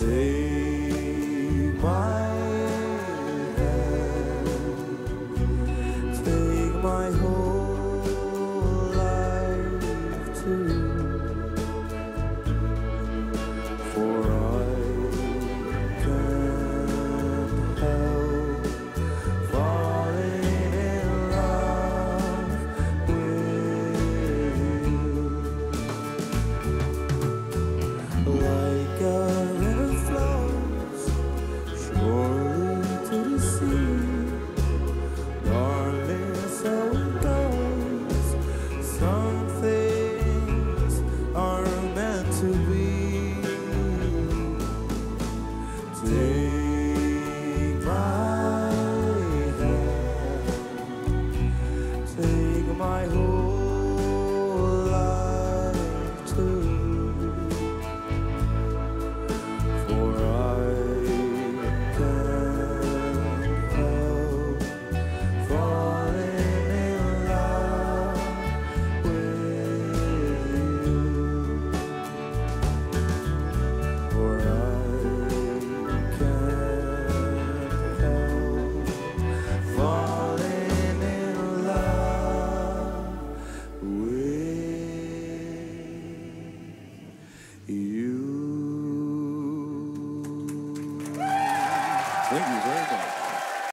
Say with you. Thank you.